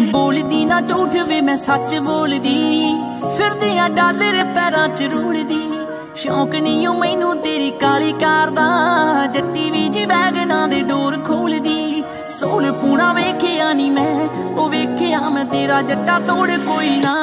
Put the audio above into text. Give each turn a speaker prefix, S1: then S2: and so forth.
S1: ਬੋਲਦੀ ਨਾ ਝੂਠ ਵੇ ਮੈਂ ਸੱਚ ਬੋਲਦੀ। ਫਿਰਦੇ ਆ ਡਾਲਰ ਪੈਰਾਂ 'ਚ ਰੂਲਦੀ। ਸ਼ੌਂਕ ਨਹੀਂ ਉਹ ਮੈਨੂੰ ਤੇਰੀ ਕਾਲੀ ਕਾਰ ਦਾ ਜੱਟੀ ਵੀ ਜੀ ਵੈਗਨਾਂ ਦੇ ਡੋਰ ਖੋਲਦੀ। ਸੋਲ ਪੂਣਾ ਵੇਖਿਆ ਨਹੀਂ ਮੈਂ, ਉਹ ਵੇਖਿਆ ਮੈਂ ਤੇਰਾ ਜੱਟਾ ਤੋੜ ਕੋਈ ਨਾ।